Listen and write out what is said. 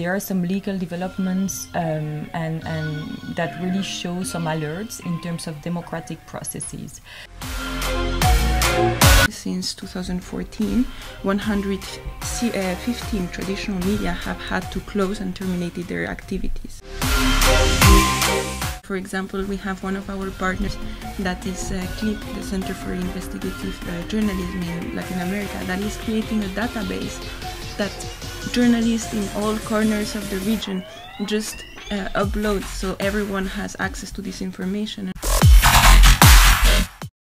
There are some legal developments um, and, and that really show some alerts in terms of democratic processes. Since 2014, 115 traditional media have had to close and terminated their activities. For example, we have one of our partners that is uh, CLIP, the Center for Investigative uh, Journalism in Latin America, that is creating a database that journalists in all corners of the region just uh, upload so everyone has access to this information.